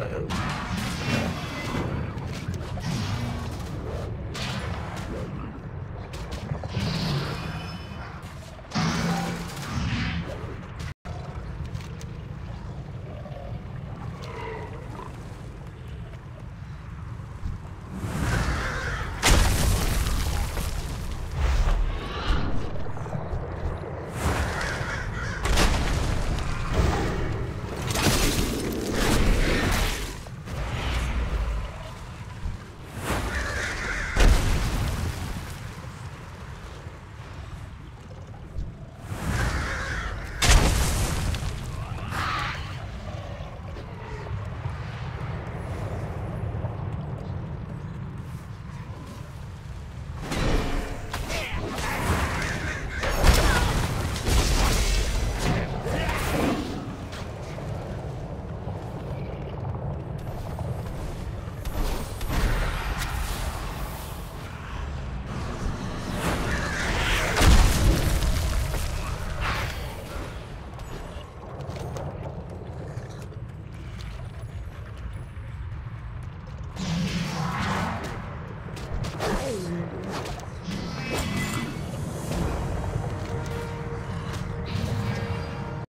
uh, Hey.